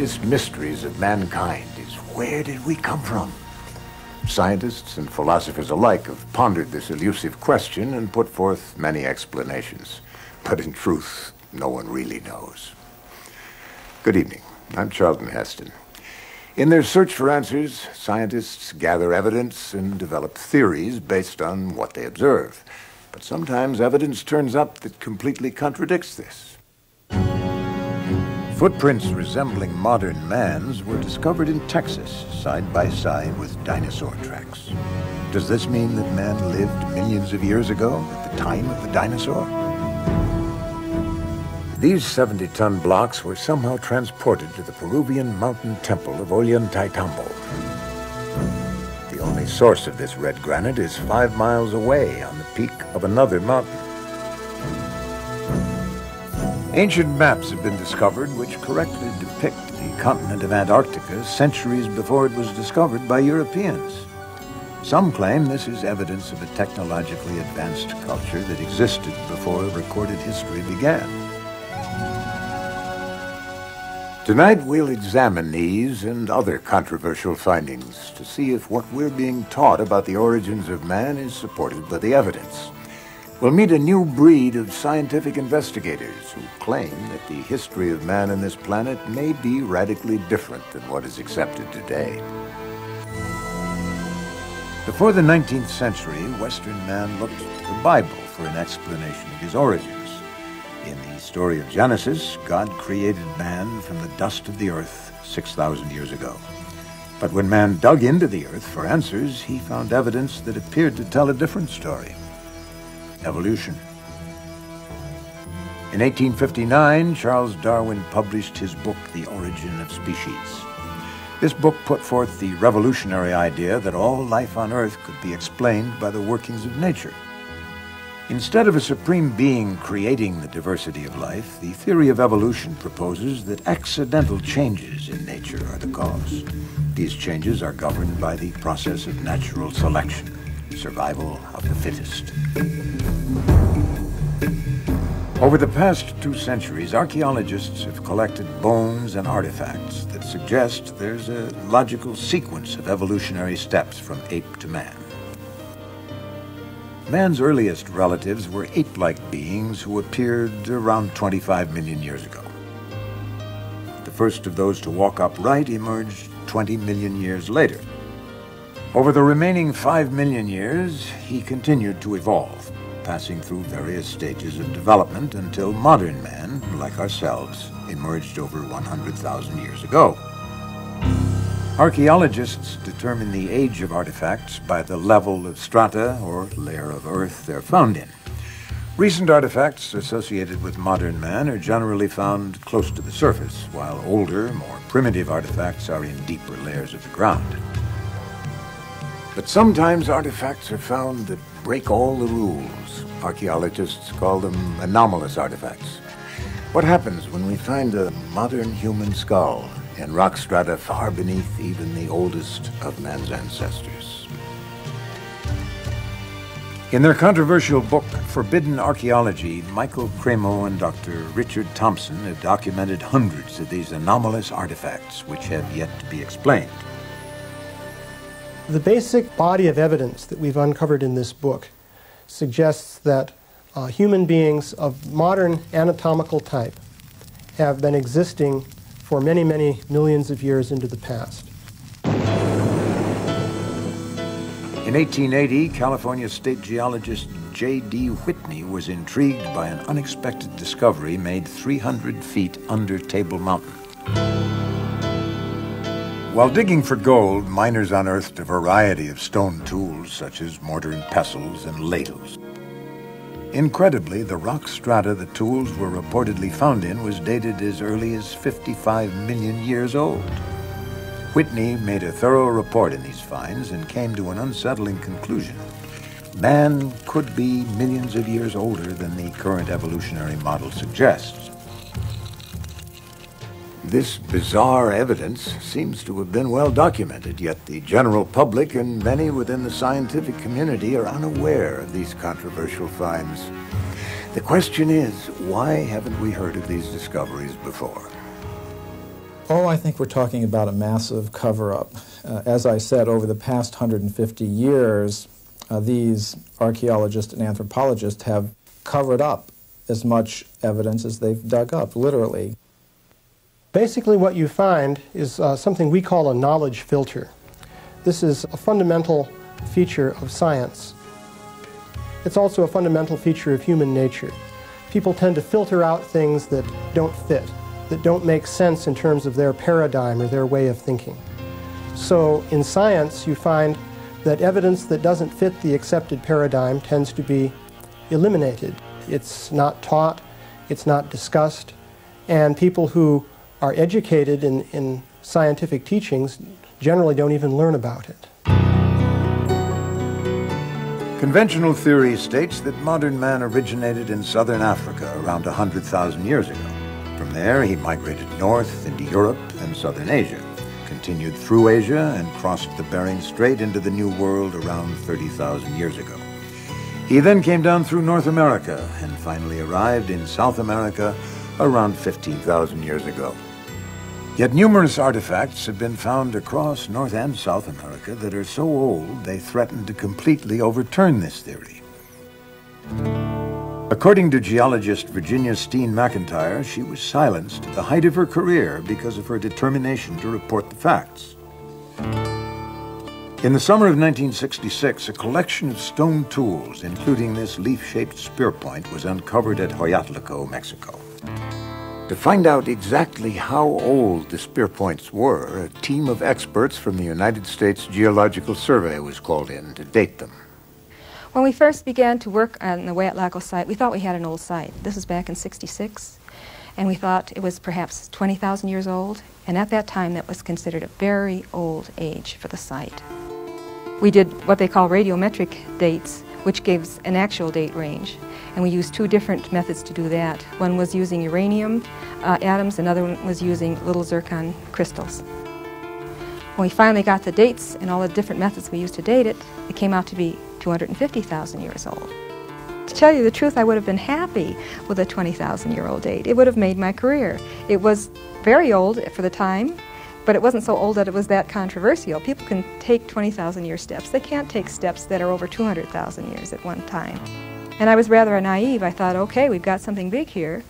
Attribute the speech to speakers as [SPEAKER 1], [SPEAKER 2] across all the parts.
[SPEAKER 1] greatest mysteries of mankind is where did we come from? Scientists and philosophers alike have pondered this elusive question and put forth many explanations. But in truth, no one really knows. Good evening. I'm Charlton Heston. In their search for answers, scientists gather evidence and develop theories based on what they observe. But sometimes evidence turns up that completely contradicts this. Footprints resembling modern man's were discovered in Texas, side by side with dinosaur tracks. Does this mean that man lived millions of years ago, at the time of the dinosaur? These 70-ton blocks were somehow transported to the Peruvian mountain temple of Ollantaytambo. The only source of this red granite is five miles away on the peak of another mountain. Ancient maps have been discovered which correctly depict the continent of Antarctica centuries before it was discovered by Europeans. Some claim this is evidence of a technologically advanced culture that existed before recorded history began. Tonight we'll examine these and other controversial findings to see if what we're being taught about the origins of man is supported by the evidence. We'll meet a new breed of scientific investigators who claim that the history of man on this planet may be radically different than what is accepted today. Before the 19th century, Western man looked to the Bible for an explanation of his origins. In the story of Genesis, God created man from the dust of the earth 6,000 years ago. But when man dug into the earth for answers, he found evidence that appeared to tell a different story evolution. In 1859, Charles Darwin published his book, The Origin of Species. This book put forth the revolutionary idea that all life on Earth could be explained by the workings of nature. Instead of a supreme being creating the diversity of life, the theory of evolution proposes that accidental changes in nature are the cause. These changes are governed by the process of natural selection survival of the fittest. Over the past two centuries, archaeologists have collected bones and artifacts that suggest there's a logical sequence of evolutionary steps from ape to man. Man's earliest relatives were ape-like beings who appeared around 25 million years ago. The first of those to walk upright emerged 20 million years later. Over the remaining five million years, he continued to evolve, passing through various stages of development until modern man, like ourselves, emerged over 100,000 years ago. Archaeologists determine the age of artifacts by the level of strata or layer of earth they're found in. Recent artifacts associated with modern man are generally found close to the surface, while older, more primitive artifacts are in deeper layers of the ground. But sometimes artifacts are found that break all the rules. Archaeologists call them anomalous artifacts. What happens when we find a modern human skull in rock strata far beneath even the oldest of man's ancestors? In their controversial book, Forbidden Archaeology, Michael Cremo and Dr. Richard Thompson have documented hundreds of these anomalous artifacts which have yet to be explained.
[SPEAKER 2] The basic body of evidence that we've uncovered in this book suggests that uh, human beings of modern anatomical type have been existing for many, many millions of years into the past.
[SPEAKER 1] In 1880, California state geologist J.D. Whitney was intrigued by an unexpected discovery made 300 feet under Table Mountain. While digging for gold, miners unearthed a variety of stone tools such as mortar and pestles and ladles. Incredibly, the rock strata the tools were reportedly found in was dated as early as 55 million years old. Whitney made a thorough report in these finds and came to an unsettling conclusion. Man could be millions of years older than the current evolutionary model suggests. This bizarre evidence seems to have been well documented, yet the general public and many within the scientific community are unaware of these controversial finds. The question is, why haven't we heard of these discoveries before?
[SPEAKER 3] Oh, I think we're talking about a massive cover up. Uh, as I said, over the past 150 years, uh, these archaeologists and anthropologists have covered up as much evidence as they've dug up, literally.
[SPEAKER 2] Basically, what you find is uh, something we call a knowledge filter. This is a fundamental feature of science. It's also a fundamental feature of human nature. People tend to filter out things that don't fit, that don't make sense in terms of their paradigm or their way of thinking. So in science, you find that evidence that doesn't fit the accepted paradigm tends to be eliminated. It's not taught, it's not discussed, and people who are educated in, in scientific teachings generally don't even learn about it.
[SPEAKER 1] Conventional theory states that modern man originated in southern Africa around 100,000 years ago. From there, he migrated north into Europe and southern Asia, continued through Asia, and crossed the Bering Strait into the New World around 30,000 years ago. He then came down through North America and finally arrived in South America around 15,000 years ago. Yet numerous artifacts have been found across North and South America that are so old they threaten to completely overturn this theory. According to geologist Virginia Steen McIntyre, she was silenced at the height of her career because of her determination to report the facts. In the summer of 1966, a collection of stone tools, including this leaf-shaped spear point, was uncovered at Hueyatlaco, Mexico. To find out exactly how old the spear points were, a team of experts from the United States Geological Survey was called in to date them.
[SPEAKER 4] When we first began to work on the Hueyatlaco site, we thought we had an old site. This was back in 66, and we thought it was perhaps 20,000 years old, and at that time that was considered a very old age for the site. We did what they call radiometric dates, which gives an actual date range. And we used two different methods to do that. One was using uranium uh, atoms, another one was using little zircon crystals. When we finally got the dates and all the different methods we used to date it, it came out to be 250,000 years old. To tell you the truth, I would have been happy with a 20,000 year old date. It would have made my career. It was very old for the time, but it wasn't so old that it was that controversial. People can take 20,000 year steps. They can't take steps that are over 200,000 years at one time. And I was rather naive. I thought, okay, we've got something big here,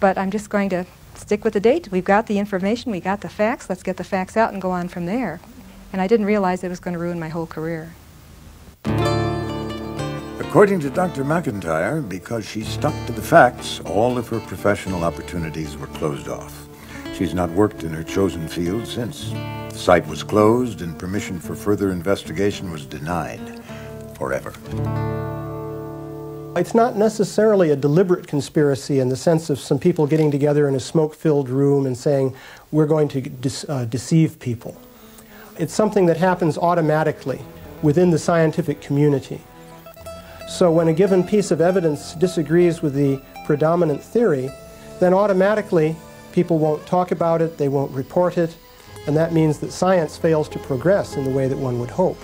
[SPEAKER 4] but I'm just going to stick with the date. We've got the information, we got the facts, let's get the facts out and go on from there. And I didn't realize it was going to ruin my whole career.
[SPEAKER 1] According to Dr. McIntyre, because she stuck to the facts, all of her professional opportunities were closed off. She's not worked in her chosen field since. The site was closed and permission for further investigation was denied forever.
[SPEAKER 2] It's not necessarily a deliberate conspiracy in the sense of some people getting together in a smoke filled room and saying, we're going to de uh, deceive people. It's something that happens automatically within the scientific community. So when a given piece of evidence disagrees with the predominant theory, then automatically people won't talk about it, they won't report it, and that means that science fails to progress in the way that one would hope.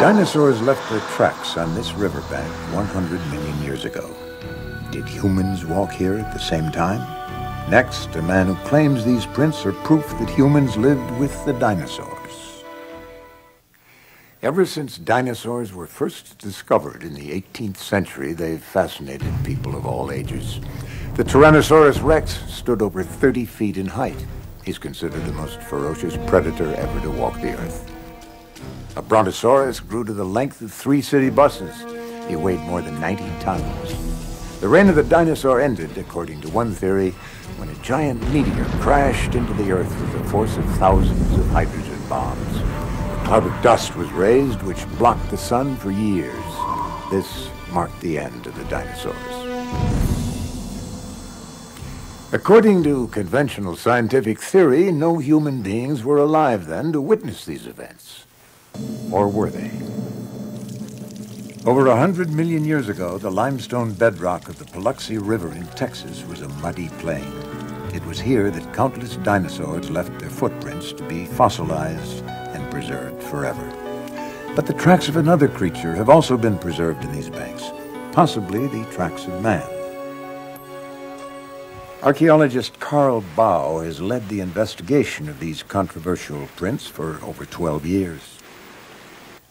[SPEAKER 1] Dinosaurs left their tracks on this riverbank 100 million years ago. Did humans walk here at the same time? Next, a man who claims these prints are proof that humans lived with the dinosaurs. Ever since dinosaurs were first discovered in the 18th century, they've fascinated people of all ages. The Tyrannosaurus rex stood over 30 feet in height. He's considered the most ferocious predator ever to walk the earth. A brontosaurus grew to the length of three city buses. He weighed more than 90 tons. The reign of the dinosaur ended, according to one theory, when a giant meteor crashed into the Earth with the force of thousands of hydrogen bombs. A cloud of dust was raised, which blocked the sun for years. This marked the end of the dinosaurs. According to conventional scientific theory, no human beings were alive then to witness these events. Or were they? Over a hundred million years ago, the limestone bedrock of the Paluxy River in Texas was a muddy plain. It was here that countless dinosaurs left their footprints to be fossilized preserved forever. But the tracks of another creature have also been preserved in these banks. possibly the tracks of man. Archaeologist Carl Baugh has led the investigation of these controversial prints for over 12 years.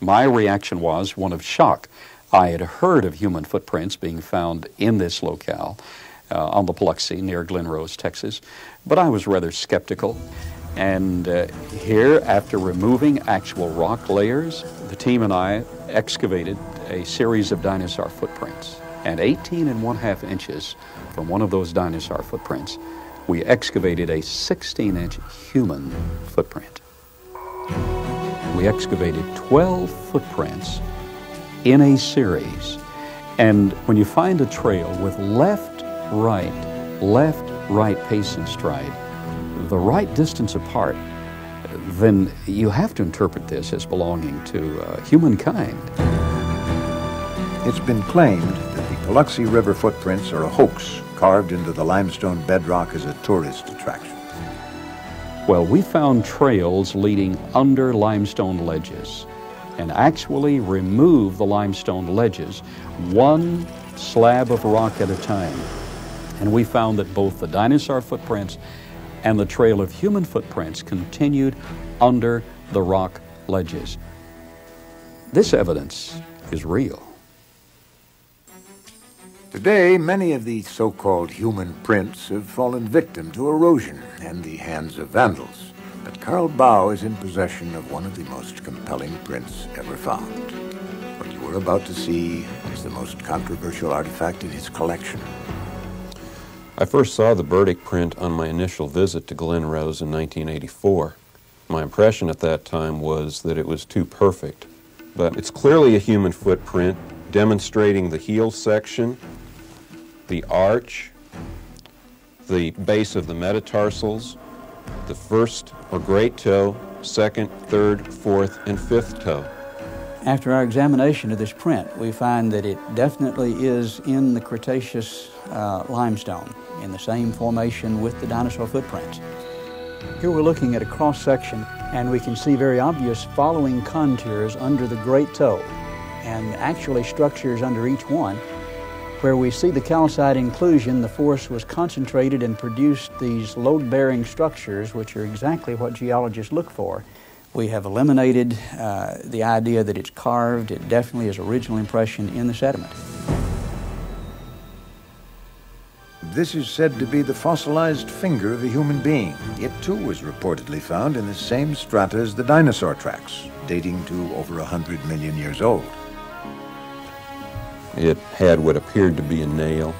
[SPEAKER 5] My reaction was one of shock. I had heard of human footprints being found in this locale uh, on the Paluxy near Glen Rose, Texas, but I was rather skeptical. And uh, here, after removing actual rock layers, the team and I excavated a series of dinosaur footprints. And 18 and one half inches from one of those dinosaur footprints, we excavated a 16 inch human footprint. We excavated 12 footprints in a series. And when you find a trail with left, right, left, right pace and stride, the right distance apart, then you have to interpret this as belonging to uh, humankind.
[SPEAKER 1] It's been claimed that the Paluxy River footprints are a hoax carved into the limestone bedrock as a tourist attraction.
[SPEAKER 5] Well, we found trails leading under limestone ledges and actually removed the limestone ledges one slab of rock at a time. And we found that both the dinosaur footprints and the trail of human footprints continued under the rock ledges. This evidence is real.
[SPEAKER 1] Today, many of the so-called human prints have fallen victim to erosion and the hands of vandals. But Carl Baugh is in possession of one of the most compelling prints ever found. What you are about to see is the most controversial artifact in his collection.
[SPEAKER 6] I first saw the Burdick print on my initial visit to Glen Rose in 1984. My impression at that time was that it was too perfect. But it's clearly a human footprint demonstrating the heel section, the arch, the base of the metatarsals, the first or great toe, second, third, fourth, and fifth toe.
[SPEAKER 7] After our examination of this print, we find that it definitely is in the Cretaceous uh, limestone, in the same formation with the dinosaur footprints. Here we're looking at a cross section, and we can see very obvious following contours under the great toe, and actually structures under each one. Where we see the calcite inclusion, the force was concentrated and produced these load bearing structures, which are exactly what geologists look for. We have eliminated uh, the idea that it's carved. It definitely is original impression in the sediment.
[SPEAKER 1] This is said to be the fossilized finger of a human being. It too was reportedly found in the same strata as the dinosaur tracks, dating to over 100 million years old.
[SPEAKER 6] It had what appeared to be a nail,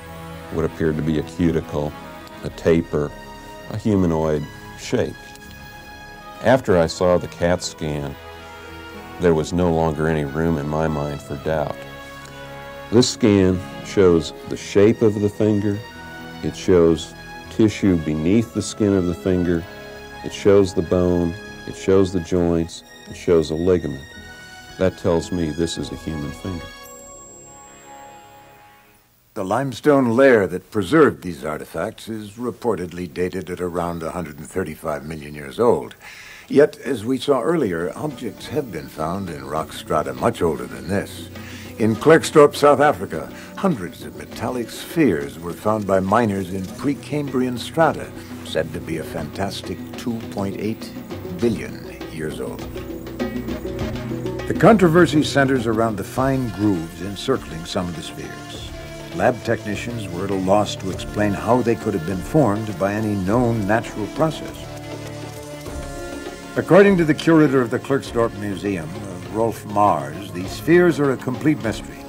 [SPEAKER 6] what appeared to be a cuticle, a taper, a humanoid shape. After I saw the CAT scan, there was no longer any room in my mind for doubt. This scan shows the shape of the finger, it shows tissue beneath the skin of the finger, it shows the bone, it shows the joints, it shows a ligament. That tells me this is a human finger.
[SPEAKER 1] The limestone layer that preserved these artifacts is reportedly dated at around 135 million years old. Yet, as we saw earlier, objects have been found in rock strata much older than this. In Klerksdorp, South Africa, hundreds of metallic spheres were found by miners in Precambrian strata, said to be a fantastic 2.8 billion years old. The controversy centers around the fine grooves encircling some of the spheres. Lab technicians were at a loss to explain how they could have been formed by any known natural process. According to the curator of the Klerksdorp Museum, Rolf Mars, these spheres are a complete mystery.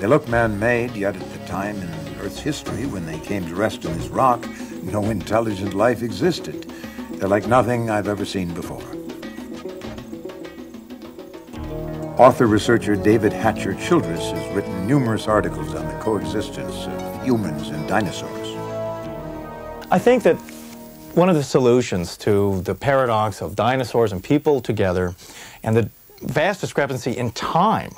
[SPEAKER 1] They look man-made, yet at the time in Earth's history when they came to rest on this rock, no intelligent life existed. They're like nothing I've ever seen before. Author-researcher David Hatcher Childress has written numerous articles on the coexistence of humans and dinosaurs.
[SPEAKER 8] I think that one of the solutions to the paradox of dinosaurs and people together and the vast discrepancy in time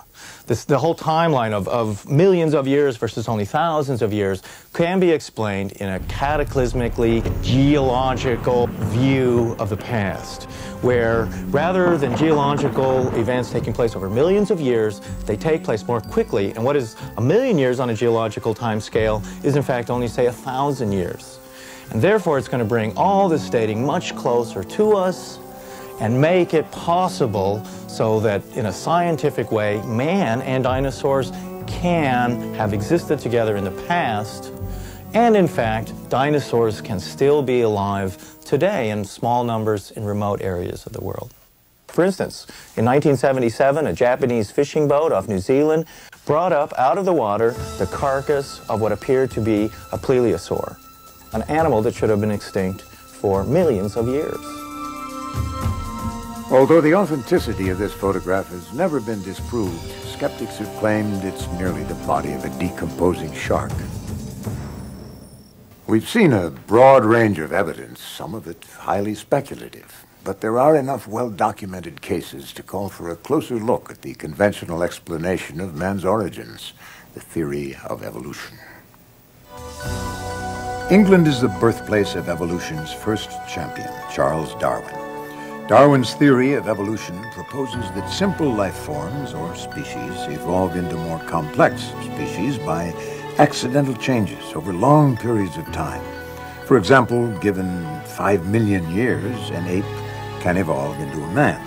[SPEAKER 8] this, the whole timeline of, of millions of years versus only thousands of years can be explained in a cataclysmically geological view of the past, where rather than geological events taking place over millions of years, they take place more quickly. And what is a million years on a geological time scale is in fact only, say, a thousand years. And therefore, it's going to bring all this dating much closer to us and make it possible so that in a scientific way, man and dinosaurs can have existed together in the past. And in fact, dinosaurs can still be alive today in small numbers in remote areas of the world. For instance, in 1977, a Japanese fishing boat off New Zealand brought up out of the water the carcass of what appeared to be a plesiosaur, an animal that should have been extinct for millions of years.
[SPEAKER 1] Although the authenticity of this photograph has never been disproved, skeptics have claimed it's merely the body of a decomposing shark. We've seen a broad range of evidence, some of it highly speculative, but there are enough well-documented cases to call for a closer look at the conventional explanation of man's origins, the theory of evolution. England is the birthplace of evolution's first champion, Charles Darwin. Darwin's theory of evolution proposes that simple life forms or species evolve into more complex species by accidental changes over long periods of time. For example, given five million years, an ape can evolve into a man.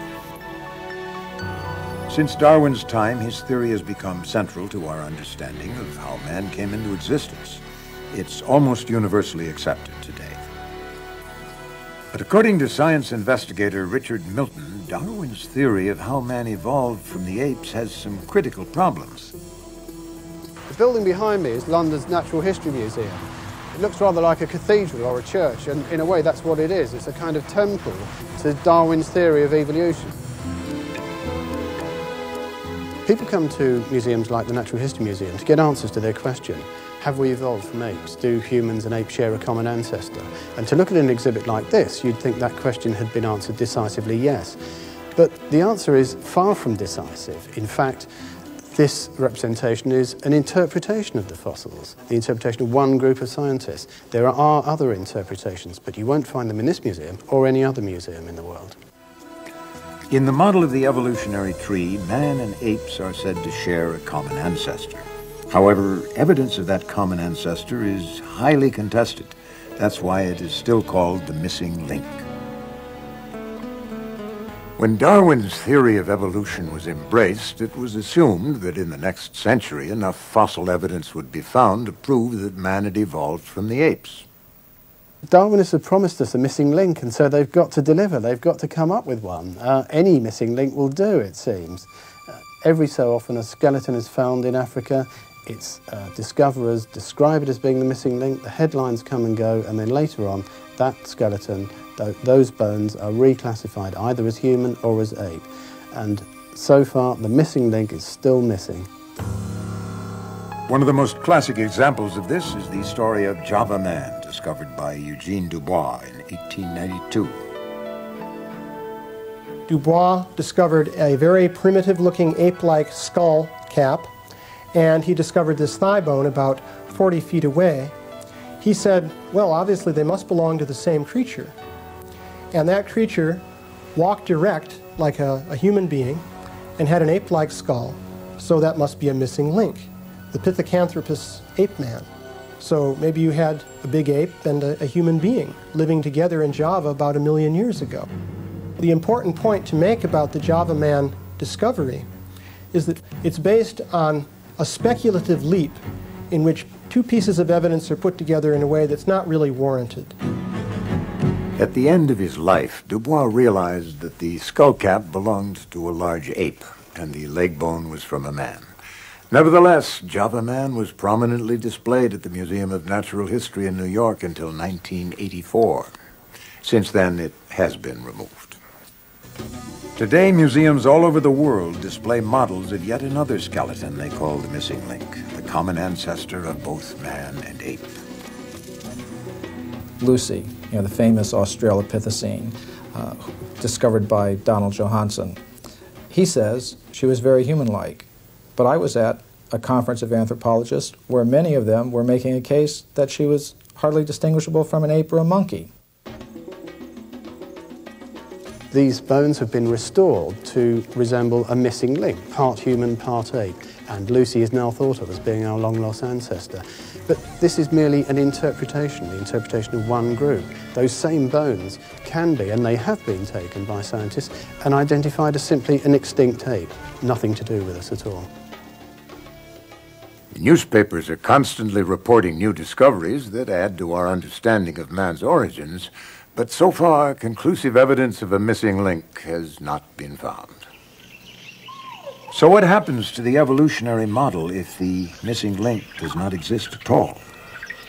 [SPEAKER 1] Since Darwin's time, his theory has become central to our understanding of how man came into existence. It's almost universally accepted. But according to science investigator Richard Milton, Darwin's theory of how man evolved from the apes has some critical problems.
[SPEAKER 9] The building behind me is London's Natural History Museum. It looks rather like a cathedral or a church, and in a way that's what it is. It's a kind of temple to Darwin's theory of evolution. People come to museums like the Natural History Museum to get answers to their question, have we evolved from apes? Do humans and apes share a common ancestor? And to look at an exhibit like this, you'd think that question had been answered decisively yes. But the answer is far from decisive. In fact, this representation is an interpretation of the fossils, the interpretation of one group of scientists. There are other interpretations, but you won't find them in this museum or any other museum in the world.
[SPEAKER 1] In the model of the evolutionary tree, man and apes are said to share a common ancestor. However, evidence of that common ancestor is highly contested. That's why it is still called the missing link. When Darwin's theory of evolution was embraced, it was assumed that in the next century enough fossil evidence would be found to prove that man had evolved from the apes.
[SPEAKER 9] Darwinists have promised us a missing link, and so they've got to deliver. They've got to come up with one. Uh, any missing link will do, it seems. Uh, every so often, a skeleton is found in Africa. Its uh, discoverers describe it as being the missing link. The headlines come and go, and then later on, that skeleton, th those bones, are reclassified either as human or as ape. And so far, the missing link is still missing.
[SPEAKER 1] One of the most classic examples of this is the story of Java Man, discovered by Eugene Dubois in 1892.
[SPEAKER 2] Dubois discovered a very primitive looking ape like skull cap, and he discovered this thigh bone about 40 feet away. He said, Well, obviously they must belong to the same creature. And that creature walked erect like a, a human being and had an ape like skull, so that must be a missing link the Pithecanthropus ape man. So maybe you had a big ape and a, a, human being living together in Java about a million years ago. The important point to make about the Java man discovery is that it's based on a speculative leap in which two pieces of evidence are put together in a way that's not really warranted.
[SPEAKER 1] At the end of his life, Dubois realized that the skull cap belonged to a large ape and the leg bone was from a man. Nevertheless, Java Man was prominently displayed at the Museum of Natural History in New York until 1984. Since then, it has been removed. Today, museums all over the world display models of yet another skeleton they call the missing link, the common ancestor of both man and ape.
[SPEAKER 3] Lucy, you know, the famous Australopithecine, uh, discovered by Donald Johanson. He says she was very human-like But I was at a conference of anthropologists where many of them were making a case that she was hardly distinguishable from an ape or a monkey.
[SPEAKER 9] These bones have been restored to resemble a missing link, part human, part ape, and Lucy is now thought of as being our long-lost ancestor. But this is merely an interpretation, the interpretation of one group. Those same bones can be, and they have been taken by scientists, and identified as simply an extinct ape, nothing to do with us at all.
[SPEAKER 1] Newspapers are constantly reporting new discoveries that add to our understanding of man's origins, but so far, conclusive evidence of a missing link has not been found. So, what happens to the evolutionary model if the missing link does not exist at all?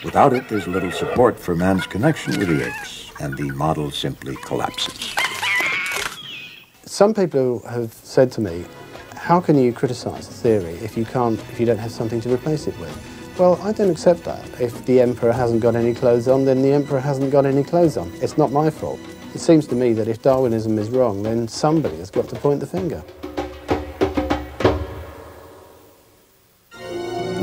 [SPEAKER 1] Without it, there's little support for man's connection with the apes, and the model simply collapses.
[SPEAKER 9] Some people have said to me, how can you criticize a theory if you can't, if you don't have something to replace it with? Well, I don't accept that. If the emperor hasn't got any clothes on, then the emperor hasn't got any clothes on. It's not my fault. It seems to me that if Darwinism is wrong, then somebody has got to point the finger.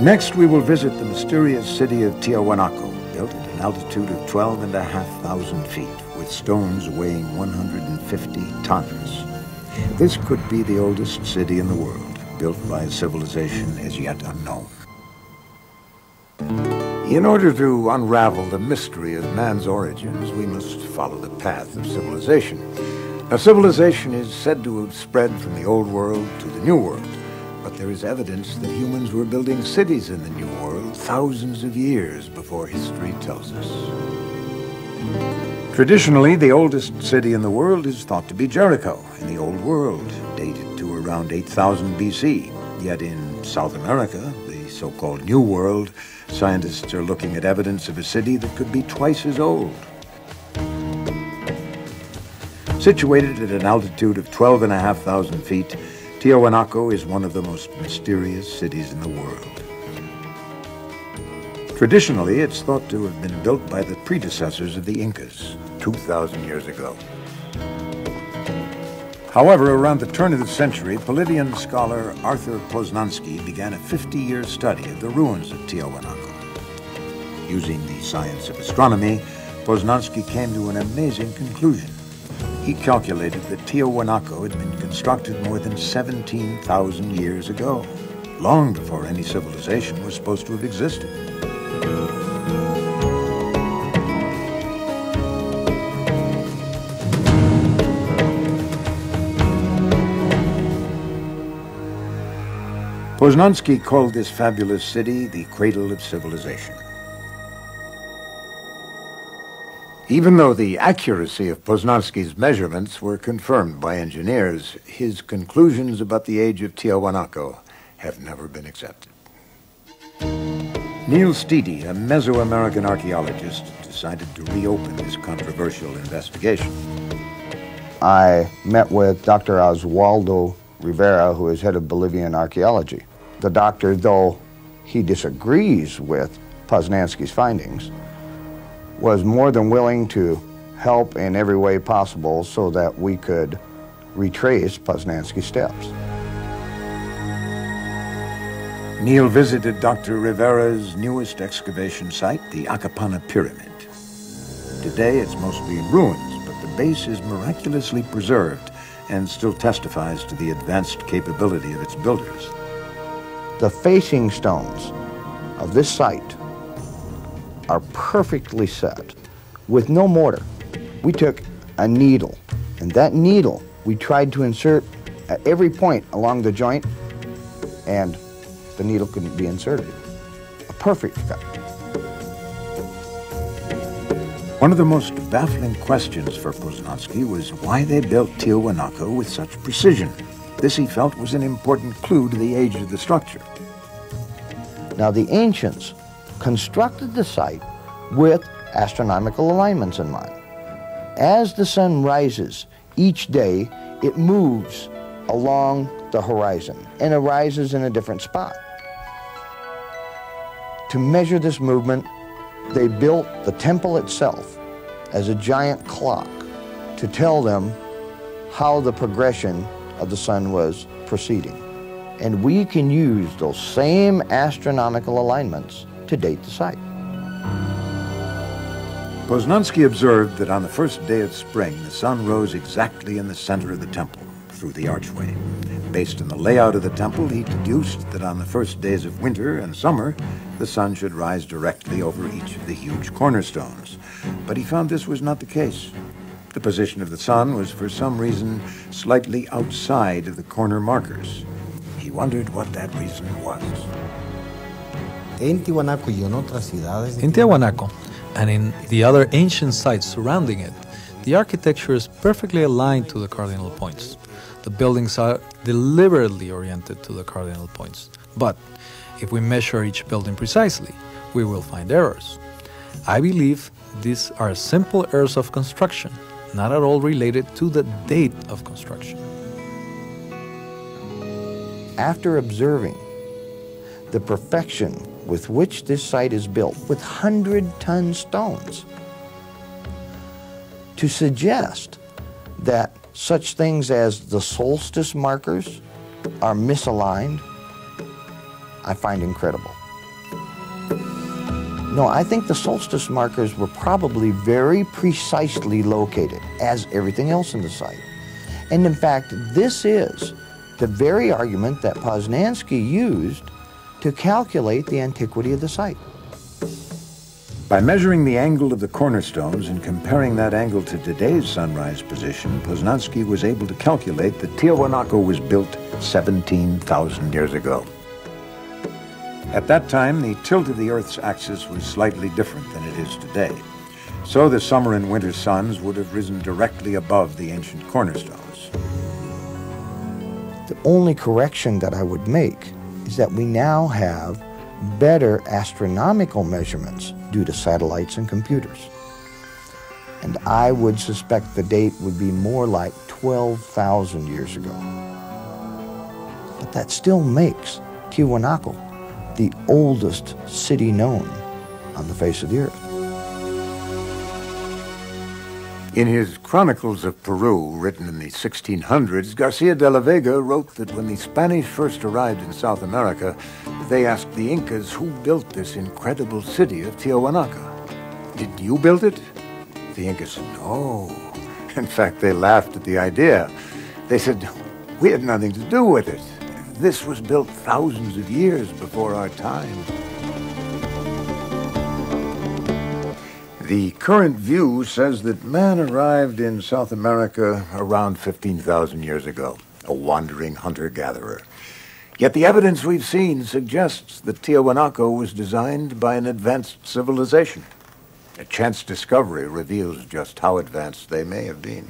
[SPEAKER 1] Next, we will visit the mysterious city of Tiahuanaco, built at an altitude of 12,500 feet, with stones weighing 150 tons. This could be the oldest city in the world, built by a civilization as yet unknown. In order to unravel the mystery of man's origins, we must follow the path of civilization. Now, civilization is said to have spread from the Old World to the New World, but there is evidence that humans were building cities in the New World thousands of years before history tells us. Traditionally, the oldest city in the world is thought to be Jericho in the Old World, dated to around 8000 BC. Yet in South America, the so-called New World, Scientists are looking at evidence of a city that could be twice as old. Situated at an altitude of 12,500 feet, Tiahuanaco is one of the most mysterious cities in the world. Traditionally, it's thought to have been built by the predecessors of the Incas 2,000 years ago. However, around the turn of the century, Bolivian scholar Arthur Poznansky began a 50-year study of the ruins of Tiahuanaco. Using the science of astronomy, Poznansky came to an amazing conclusion. He calculated that Tiahuanaco had been constructed more than 17,000 years ago, long before any civilization was supposed to have existed. Poznansky called this fabulous city the cradle of civilization. Even though the accuracy of Poznansky's measurements were confirmed by engineers, his conclusions about the age of Tiahuanaco have never been accepted. Neil Steedy, a Mesoamerican archaeologist, decided to reopen this controversial investigation.
[SPEAKER 10] I met with Dr. Oswaldo Rivera, who is head of Bolivian archaeology. The doctor, though he disagrees with Poznansky's findings, was more than willing to help in every way possible so that we could retrace Poznansky's steps.
[SPEAKER 1] Neil visited Dr. Rivera's newest excavation site, the Akapana Pyramid. Today it's mostly in ruins, but the base is miraculously preserved and still testifies to the advanced capability of its builders.
[SPEAKER 10] The facing stones of this site are perfectly set with no mortar. We took a needle, and that needle we tried to insert at every point along the joint, and the needle couldn't be inserted. A perfect fit.
[SPEAKER 1] One of the most baffling questions for Poznansky was why they built Tiahuanaco with such precision. This, he felt, was an important clue to the age of the structure.
[SPEAKER 10] Now, the ancients constructed the site with astronomical alignments in mind. As the sun rises each day, it moves along the horizon and arises in a different spot. To measure this movement, they built the temple itself as a giant clock to tell them how the progression of the sun was proceeding. And we can use those same astronomical alignments to date the site.
[SPEAKER 1] Poznansky observed that on the first day of spring, the sun rose exactly in the center of the temple, through the archway. Based on the layout of the temple, he deduced that on the first days of winter and summer, the sun should rise directly over each of the huge cornerstones. But he found this was not the case. The position of the sun was for some reason slightly outside of the corner markers. He wondered what that reason was.
[SPEAKER 11] En Tiwanaku y en otras ciudades.
[SPEAKER 12] In Tiahuanaco and in the other ancient sites surrounding it, the architecture is perfectly aligned to the cardinal points. The buildings are deliberately oriented to the cardinal points. But if we measure each building precisely, we will find errors. I believe these are simple errors of construction, not at all related to the date of construction.
[SPEAKER 10] After observing the perfection with which this site is built, with 100 ton stones, to suggest that such things as the solstice markers are misaligned, I find incredible. No, I think the solstice markers were probably very precisely located, as everything else in the site. And in fact, this is the very argument that Poznansky used to calculate the antiquity of the site.
[SPEAKER 1] By measuring the angle of the cornerstones and comparing that angle to today's sunrise position, Poznansky was able to calculate that Tiahuanaco was built 17,000 years ago. At that time, the tilt of the Earth's axis was slightly different than it is today. So the summer and winter suns would have risen directly above the ancient cornerstones.
[SPEAKER 10] The only correction that I would make is that we now have better astronomical measurements due to satellites and computers. And I would suspect the date would be more like 12,000 years ago. But that still makes Tiwanaku the oldest city known on the face of the earth.
[SPEAKER 1] In his Chronicles of Peru, written in the 1600s, Garcia de la Vega wrote that when the Spanish first arrived in South America, they asked the Incas who built this incredible city of Tiahuanaco. Did you build it? The Incas said, no. In fact, they laughed at the idea. They said, we had nothing to do with it. This was built thousands of years before our time. The current view says that man arrived in South America around 15,000 years ago, a wandering hunter gatherer. Yet the evidence we've seen suggests that Tiahuanaco was designed by an advanced civilization. A chance discovery reveals just how advanced they may have been.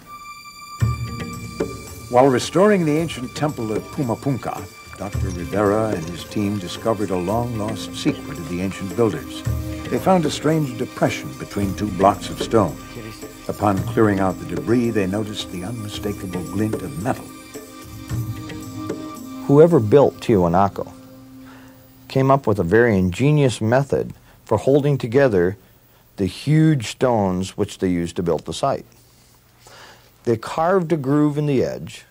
[SPEAKER 1] While restoring the ancient temple at Pumapunka, Dr. Rivera and his team discovered a long lost secret of the ancient builders. They found a strange depression between two blocks of stone. Upon clearing out the debris, they noticed the unmistakable glint of metal.
[SPEAKER 10] Whoever built Tiwanaku came up with a very ingenious method for holding together the huge stones which they used to build the site. They carved a groove in the edge,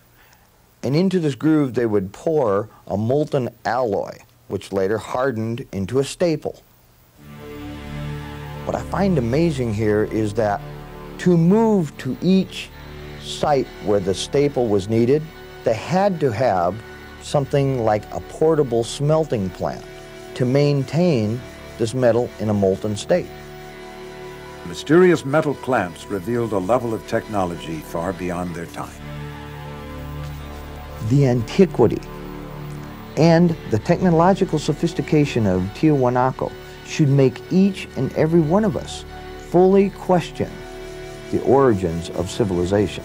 [SPEAKER 10] and into this groove they would pour a molten alloy, which later hardened into a staple. What I find amazing here is that to move to each site where the staple was needed, they had to have something like a portable smelting plant to maintain this metal in a molten state.
[SPEAKER 1] Mysterious metal clamps revealed a level of technology far beyond their time.
[SPEAKER 10] The antiquity and the technological sophistication of Tiwanaku should make each and every one of us fully question the origins of civilization.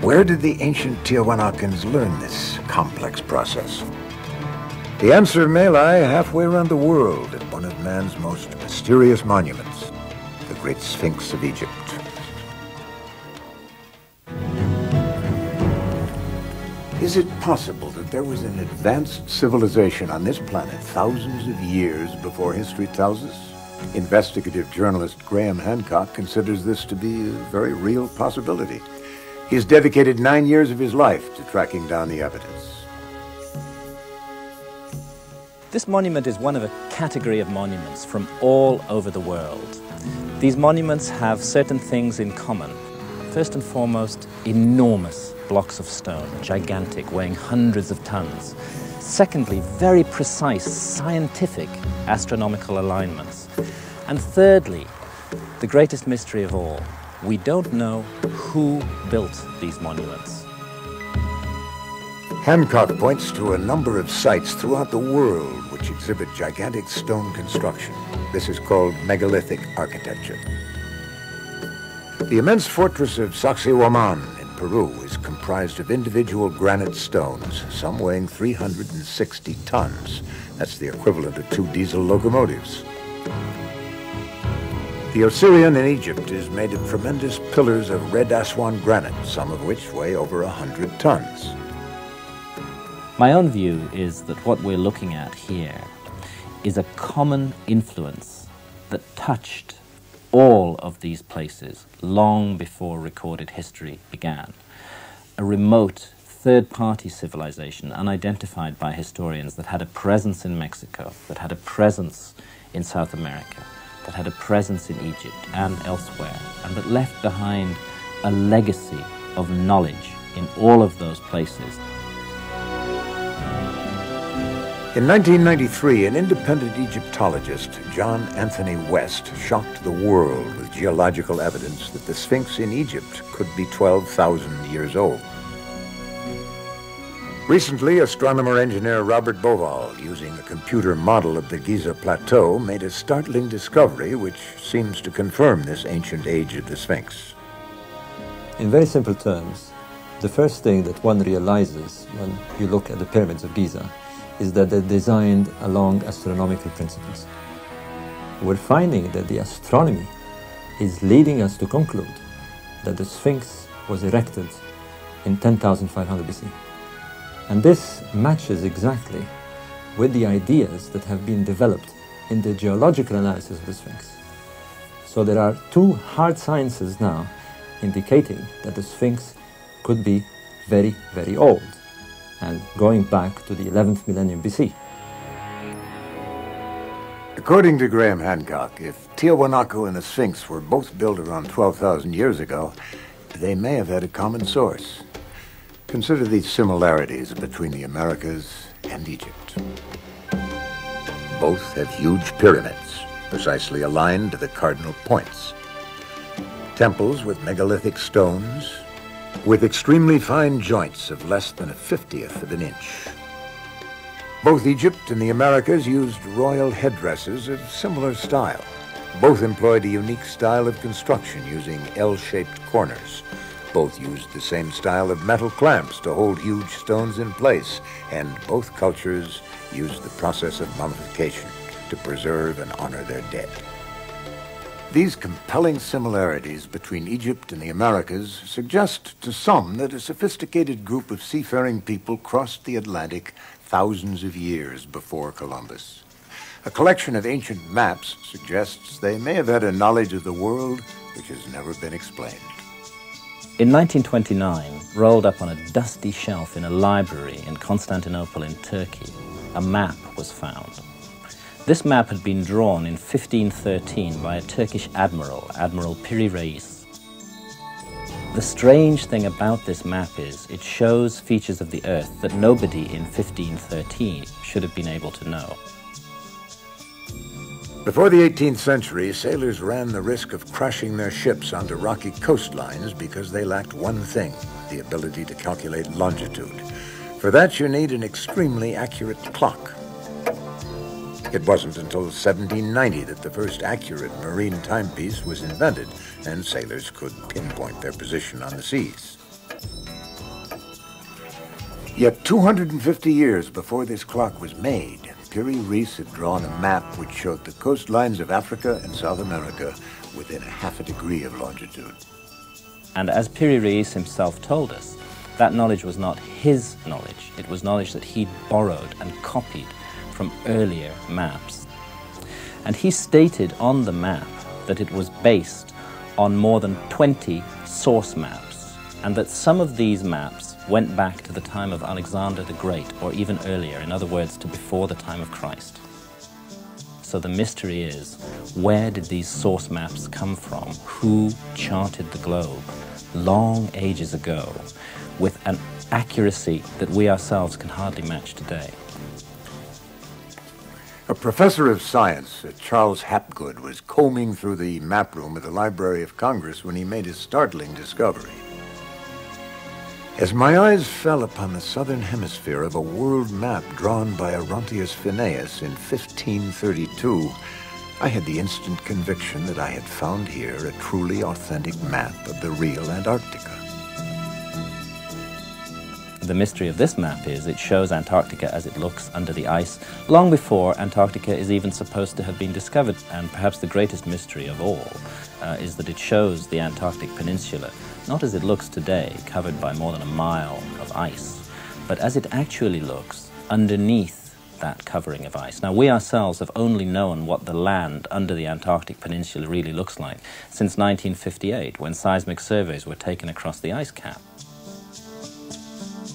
[SPEAKER 1] Where did the ancient Tiahuanacans learn this complex process? The answer may lie halfway around the world at one of man's most mysterious monuments, the Great Sphinx of Egypt. Is it possible that there was an advanced civilization on this planet thousands of years before history tells us? Investigative journalist Graham Hancock considers this to be a very real possibility. He has dedicated nine years of his life to tracking down the evidence.
[SPEAKER 13] This monument is one of a category of monuments from all over the world. These monuments have certain things in common. First and foremost, enormous blocks of stone, gigantic, weighing hundreds of tons. Secondly, very precise scientific astronomical alignments. And thirdly, the greatest mystery of all, we don't know who built these monuments.
[SPEAKER 1] Hancock points to a number of sites throughout the world which exhibit gigantic stone construction. This is called megalithic architecture. The immense fortress of Sacsayhuaman Peru is comprised of individual granite stones, some weighing 360 tons. That's the equivalent of two diesel locomotives. The Osireion in Egypt is made of tremendous pillars of red Aswan granite, some of which weigh over a hundred tons.
[SPEAKER 13] My own view is that what we're looking at here is a common influence that touched all of these places long before recorded history began. A remote third party civilization, unidentified by historians, that had a presence in Mexico, that had a presence in South America, that had a presence in Egypt and elsewhere, and that left behind a legacy of knowledge in all of those places.
[SPEAKER 1] In 1993, an independent Egyptologist, John Anthony West, shocked the world with geological evidence that the Sphinx in Egypt could be 12,000 years old. Recently, astronomer engineer Robert Bauval, using a computer model of the Giza Plateau, made a startling discovery which seems to confirm this ancient age of the Sphinx.
[SPEAKER 14] In very simple terms, the first thing that one realizes when you look at the pyramids of Giza is that they're designed along astronomical principles. We're finding that the astronomy is leading us to conclude that the Sphinx was erected in 10,500 BC. And this matches exactly with the ideas that have been developed in the geological analysis of the Sphinx. So there are two hard sciences now indicating that the Sphinx could be very, very old and going back to the 11th millennium BC.
[SPEAKER 1] According to Graham Hancock, if Tiahuanaco and the Sphinx were both built around 12,000 years ago, they may have had a common source. Consider these similarities between the Americas and Egypt. Both have huge pyramids, precisely aligned to the cardinal points. Temples with megalithic stones, with extremely fine joints of less than a fiftieth of an inch. Both Egypt and the Americas used royal headdresses of similar style. Both employed a unique style of construction using L-shaped corners. Both used the same style of metal clamps to hold huge stones in place, and both cultures used the process of mummification to preserve and honor their dead. These compelling similarities between Egypt and the Americas suggest to some that a sophisticated group of seafaring people crossed the Atlantic thousands of years before Columbus. A collection of ancient maps suggests they may have had a knowledge of the world which has never been explained.
[SPEAKER 13] In 1929, rolled up on a dusty shelf in a library in Constantinople in Turkey, a map was found. This map had been drawn in 1513 by a Turkish admiral, Admiral Piri Reis. The strange thing about this map is it shows features of the Earth that nobody in 1513 should have been able to know.
[SPEAKER 1] Before the 18th century, sailors ran the risk of crashing their ships onto rocky coastlines because they lacked one thing, the ability to calculate longitude. For that, you need an extremely accurate clock. It wasn't until 1790 that the first accurate marine timepiece was invented and sailors could pinpoint their position on the seas. Yet 250 years before this clock was made, Piri Reis had drawn a map which showed the coastlines of Africa and South America within a half a degree of longitude.
[SPEAKER 13] And as Piri Reis himself told us, that knowledge was not his knowledge. It was knowledge that he'd borrowed and copied from earlier maps. And he stated on the map that it was based on more than 20 source maps and that some of these maps went back to the time of Alexander the Great, or even earlier, in other words, to before the time of Christ. So the mystery is, where did these source maps come from? Who charted the globe long ages ago with an accuracy that we ourselves can hardly match today?
[SPEAKER 1] A professor of science, Charles Hapgood, was combing through the map room at the Library of Congress when he made a startling discovery. As my eyes fell upon the southern hemisphere of a world map drawn by Oronteus Finaeus in 1532, I had the instant conviction that I had found here a truly authentic map of the real Antarctica.
[SPEAKER 13] The mystery of this map is it shows Antarctica as it looks under the ice long before Antarctica is even supposed to have been discovered. And perhaps the greatest mystery of all uh, is that it shows the Antarctic Peninsula not as it looks today, covered by more than a mile of ice, but as it actually looks underneath that covering of ice. Now, we ourselves have only known what the land under the Antarctic Peninsula really looks like since 1958, when seismic surveys were taken across the ice cap.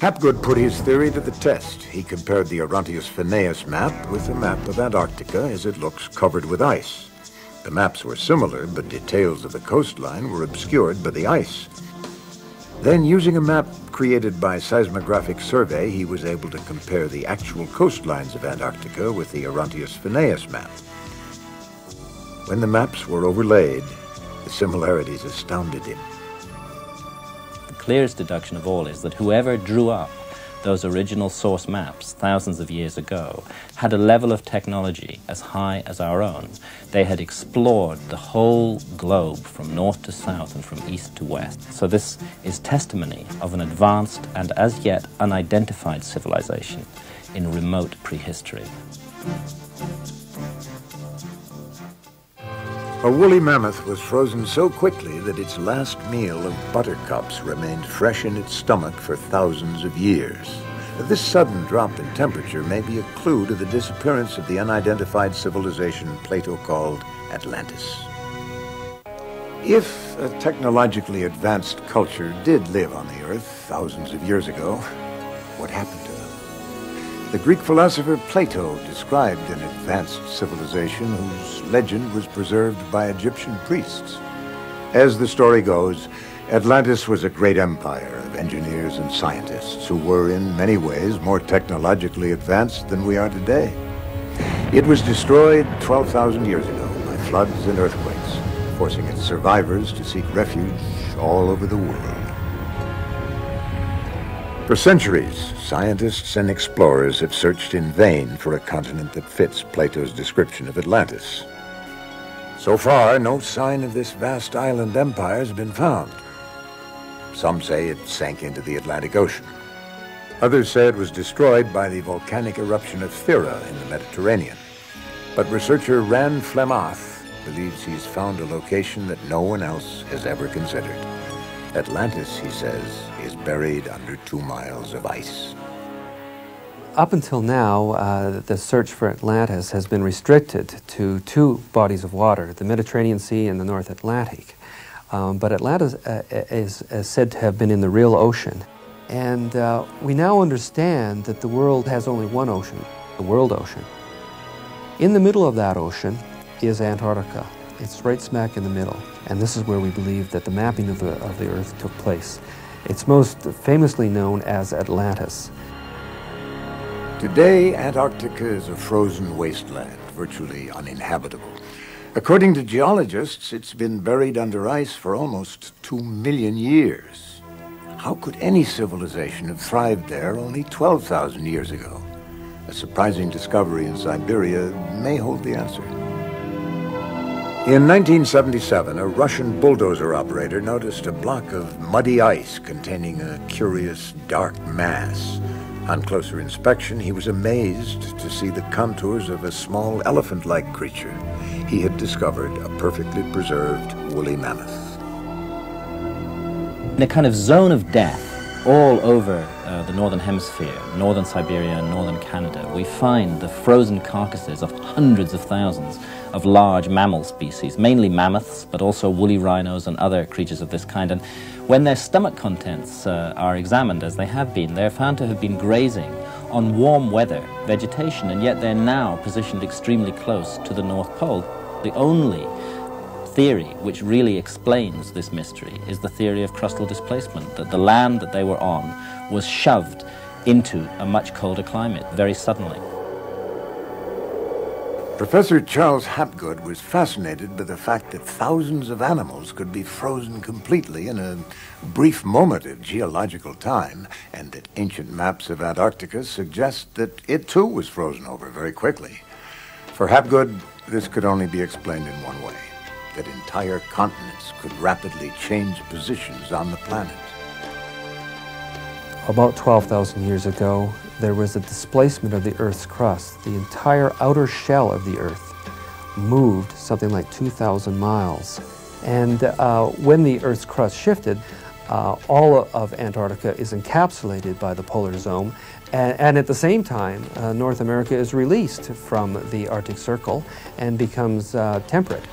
[SPEAKER 1] Hapgood put his theory to the test. He compared the Oronteus Finaeus map with the map of Antarctica as it looks covered with ice. The maps were similar, but details of the coastline were obscured by the ice. Then, using a map created by seismographic survey, he was able to compare the actual coastlines of Antarctica with the Oronteus Finaeus map. When the maps were overlaid, the similarities astounded him
[SPEAKER 13] clearest deduction of all is that whoever drew up those original source maps thousands of years ago had a level of technology as high as our own. They had explored the whole globe from north to south and from east to west. So this is testimony of an advanced and as yet unidentified civilization in remote prehistory.
[SPEAKER 1] A woolly mammoth was frozen so quickly that its last meal of buttercups remained fresh in its stomach for thousands of years. This sudden drop in temperature may be a clue to the disappearance of the unidentified civilization Plato called Atlantis. If a technologically advanced culture did live on the Earth thousands of years ago, what happened? The Greek philosopher Plato described an advanced civilization whose legend was preserved by Egyptian priests. As the story goes, Atlantis was a great empire of engineers and scientists who were in many ways more technologically advanced than we are today. It was destroyed 12,000 years ago by floods and earthquakes, forcing its survivors to seek refuge all over the world. For centuries, scientists and explorers have searched in vain for a continent that fits Plato's description of Atlantis. So far, no sign of this vast island empire has been found. Some say it sank into the Atlantic Ocean. Others say it was destroyed by the volcanic eruption of Thera in the Mediterranean. But researcher Rand Flem-Ath believes he's found a location that no one else has ever considered. Atlantis, he says, buried under two miles of ice.
[SPEAKER 15] Up until now, uh, the search for Atlantis has been restricted to two bodies of water, the Mediterranean Sea and the North Atlantic. Um, but Atlantis uh, is, is, said to have been in the real ocean. And uh, we now understand that the world has only one ocean, the world ocean. In the middle of that ocean is Antarctica. It's right smack in the middle. And this is where we believe that the mapping of the, of the Earth took place. It's most famously known as Atlantis.
[SPEAKER 1] Today, Antarctica is a frozen wasteland, virtually uninhabitable. According to geologists, it's been buried under ice for almost two million years. How could any civilization have thrived there only 12,000 years ago? A surprising discovery in Siberia may hold the answer. In 1977, a Russian bulldozer operator noticed a block of muddy ice containing a curious dark mass. On closer inspection, he was amazed to see the contours of a small elephant-like creature. He had discovered a perfectly preserved woolly mammoth.
[SPEAKER 13] In a kind of zone of death, all over uh, the northern hemisphere, northern Siberia and northern Canada, we find the frozen carcasses of hundreds of thousands of large mammal species, mainly mammoths, but also woolly rhinos and other creatures of this kind. And when their stomach contents uh, are examined, as they have been, they're found to have been grazing on warm weather vegetation, and yet they're now positioned extremely close to the North Pole. The only theory which really explains this mystery is the theory of crustal displacement, that the land that they were on was shoved into a much colder climate very suddenly.
[SPEAKER 1] Professor Charles Hapgood was fascinated by the fact that thousands of animals could be frozen completely in a brief moment of geological time, and that ancient maps of Antarctica suggest that it too was frozen over very quickly. For Hapgood, this could only be explained in one way that entire continents could rapidly change positions on the planet.
[SPEAKER 15] About 12,000 years ago, there was a displacement of the Earth's crust. The entire outer shell of the Earth moved something like 2,000 miles. And uh, when the Earth's crust shifted, uh, all of Antarctica is encapsulated by the polar zone, and, and at the same time, uh, North America is released from the Arctic Circle and becomes uh, temperate.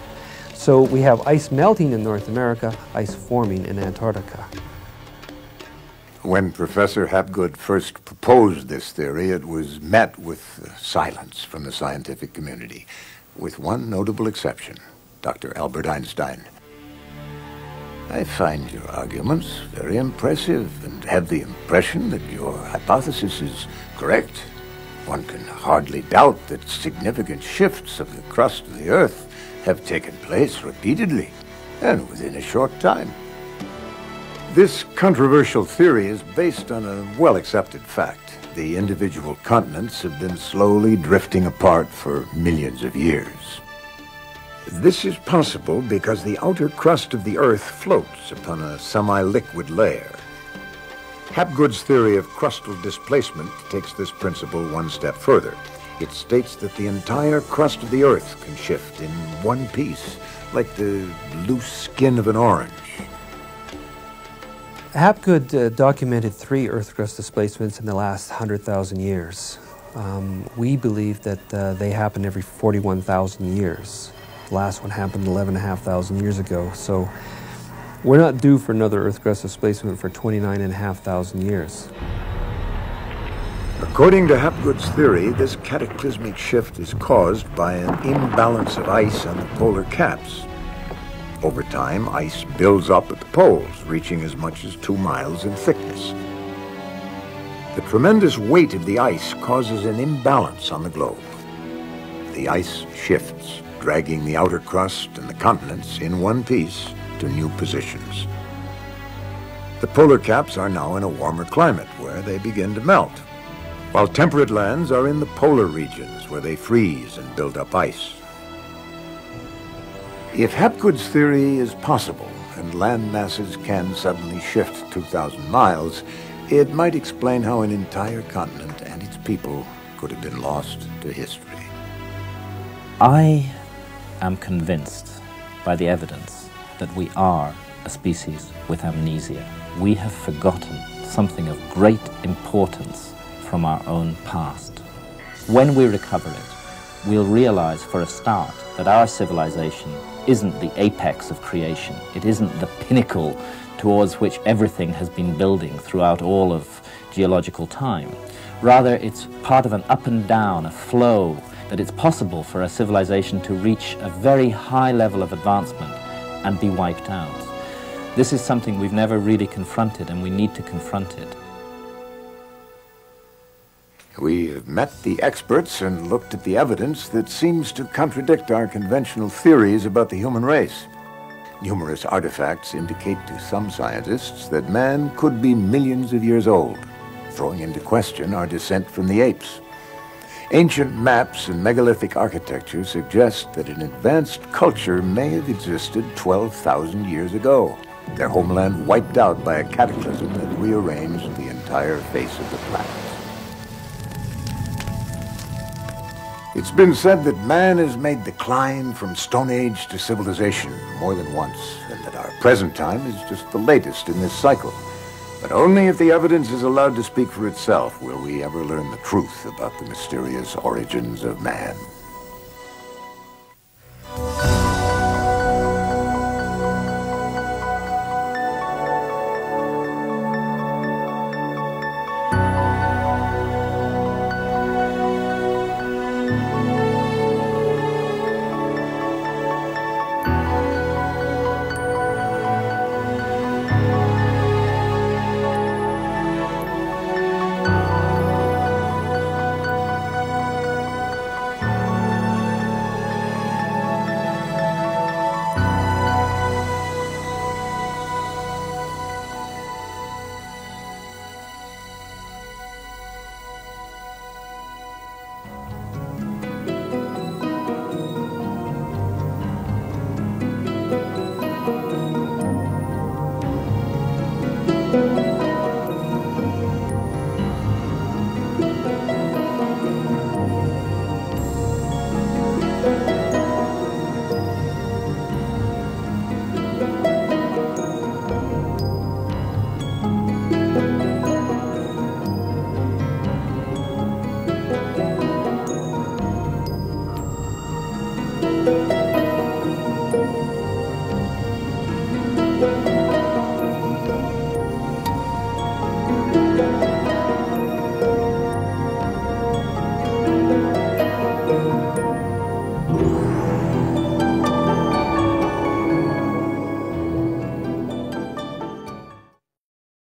[SPEAKER 15] So we have ice melting in North America, ice forming in Antarctica.
[SPEAKER 1] When Professor Hapgood first proposed this theory, it was met with silence from the scientific community, with one notable exception Dr. Albert Einstein. I find your arguments very impressive and have the impression that your hypothesis is correct. One can hardly doubt that significant shifts of the crust of the Earth have taken place repeatedly and within a short time. This controversial theory is based on a well accepted fact. The individual continents have been slowly drifting apart for millions of years. This is possible because the outer crust of the Earth floats upon a semi liquid layer. Hapgood's theory of crustal displacement takes this principle one step further. It states that the entire crust of the Earth can shift in one piece, like the loose skin of an orange.
[SPEAKER 15] Hapgood uh, documented three Earth crust displacements in the last 100,000 years. Um, we believe that uh, they happen every 41,000 years. The last one happened 11,500 years ago, so we're not due for another Earth crust displacement for 29,500 years.
[SPEAKER 1] According to Hapgood's theory, this cataclysmic shift is caused by an imbalance of ice on the polar caps. Over time, ice builds up at the poles, reaching as much as two miles in thickness. The tremendous weight of the ice causes an imbalance on the globe. The ice shifts, dragging the outer crust and the continents in one piece to new positions. The polar caps are now in a warmer climate where they begin to melt while temperate lands are in the polar regions where they freeze and build up ice. If Hapgood's theory is possible and land masses can suddenly shift 2,000 miles, it might explain how an entire continent and its people could have been lost to history.
[SPEAKER 13] I am convinced by the evidence that we are a species with amnesia. We have forgotten something of great importance from our own past. When we recover it, we'll realize for a start that our civilization isn't the apex of creation. It isn't the pinnacle towards which everything has been building throughout all of geological time. Rather, it's part of an up and down, a flow, that it's possible for a civilization to reach a very high level of advancement and be wiped out. This is something we've never really confronted, and we need to confront it.
[SPEAKER 1] We've met the experts and looked at the evidence that seems to contradict our conventional theories about the human race. Numerous artifacts indicate to some scientists that man could be millions of years old, throwing into question our descent from the apes. Ancient maps and megalithic architecture suggest that an advanced culture may have existed 12,000 years ago, their homeland wiped out by a cataclysm that rearranged the entire face of the planet. It's been said that man has made the climb from Stone Age to civilization more than once, and that our present time is just the latest in this cycle. But only if the evidence is allowed to speak for itself will we ever learn the truth about the mysterious origins of man.